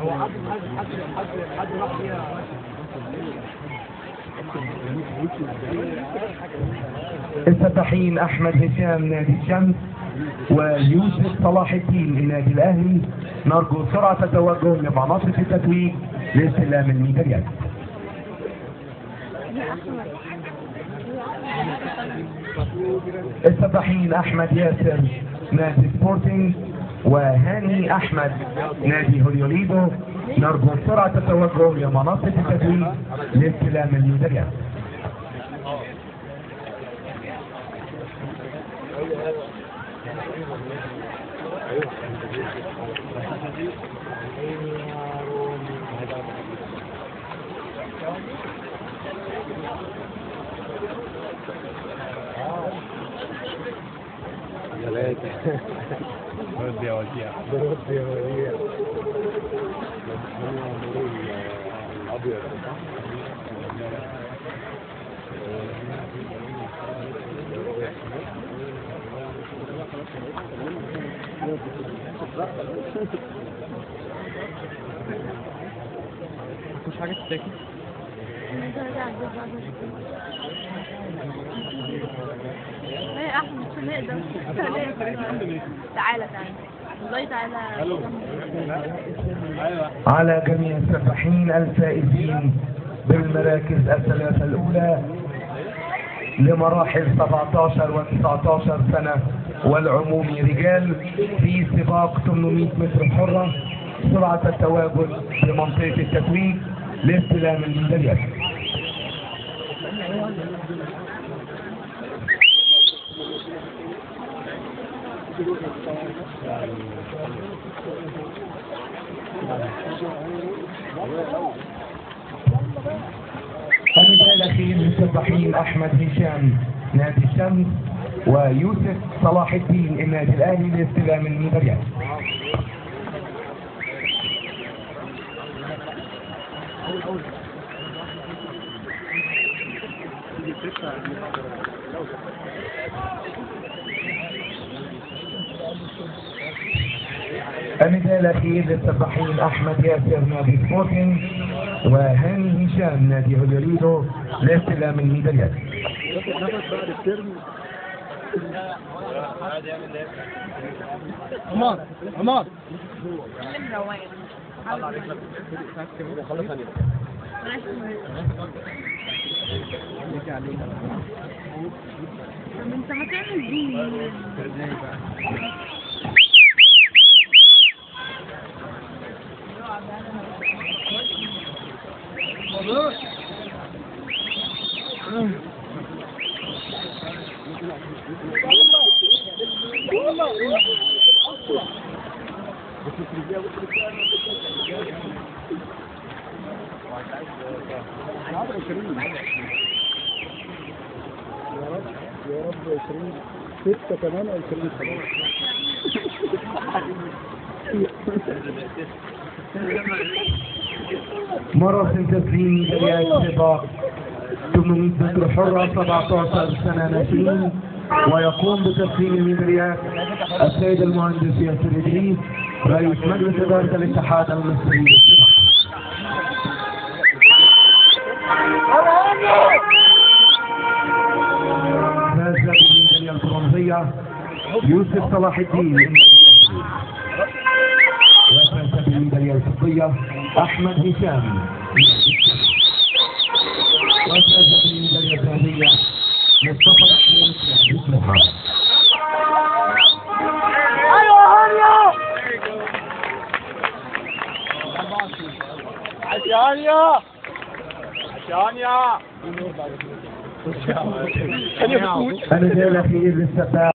هو حد حد حد حد راح فيها السباحين أحمد هشام نادي الشمس ويوسف صلاح الدين النادي الأهلي. نرجو سرعة التوجه لمنصه التتويج لاستلام الميداليات. السباحين أحمد ياسر نادي سبورتنج وهاني أحمد. نادي هوليوليدو. نرجو سرعة التوجه لمنصه التتويج لاستلام الميداليات Evet. Buenos días, buen día. Buenos días, buen día. Atıyorum. Kuşağı çekin. على جميع السباحين الفائزين بالمراكز الثلاثة الأولى لمراحل 17 و 19 سنة والعمومي رجال في سباق 800 متر حرة سرعة التواجد بمنطقة التتويج لاستلام الميداليات. الأخير للسباحين أحمد هشام نادي الشمس ويوسف صلاح الدين النادي الأهلي لاستلام الميداليات النداء الأخير للسباحين أحمد ياسر نادي سبورتنج وهاني هشام نادي هوليريدو لاستلام الميداليات. نفس بعد الترم عمار عمار كلم روان طب انت هتعمل دي يا رب يا رب 20 ستة كمان أو 20 خلاص مراسم تسليم ميداليات سباق 800 متر حرة 17 سنة ناشئين. ويقوم بتسليم الميداليات السيد المهندس ياسر إدريس رئيس مجلس إدارة الاتحاد المصري يوسف صلاح الدين. وفاز بالميدالية الفضية أحمد هشام. وفاز بالميدالية الذهبية مصطفى محمود بسمها عشانيا عشانيا النداء الأخير للسباق